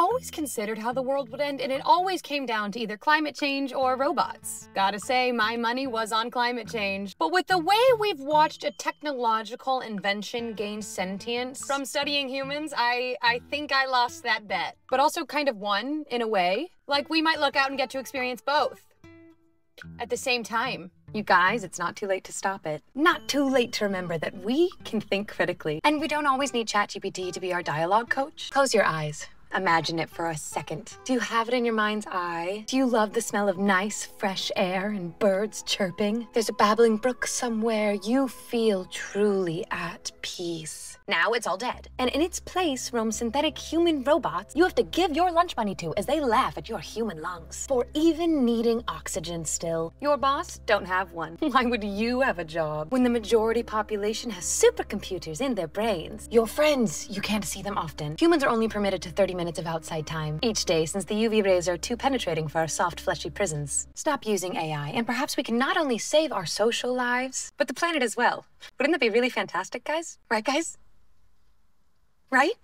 always considered how the world would end, and it always came down to either climate change or robots. Gotta say, my money was on climate change. But with the way we've watched a technological invention gain sentience from studying humans, I, I think I lost that bet. But also kind of won, in a way. Like, we might look out and get to experience both at the same time. You guys, it's not too late to stop it. Not too late to remember that we can think critically. And we don't always need ChatGPT to be our dialogue coach. Close your eyes. Imagine it for a second. Do you have it in your mind's eye? Do you love the smell of nice, fresh air and birds chirping? There's a babbling brook somewhere. You feel truly at peace. Now it's all dead. And in its place roam synthetic human robots you have to give your lunch money to as they laugh at your human lungs. For even needing oxygen still. Your boss don't have one. Why would you have a job when the majority population has supercomputers in their brains? Your friends, you can't see them often. Humans are only permitted to 30 minutes of outside time each day since the UV rays are too penetrating for our soft, fleshy prisons. Stop using AI, and perhaps we can not only save our social lives, but the planet as well. Wouldn't that be really fantastic, guys? Right, guys? Right?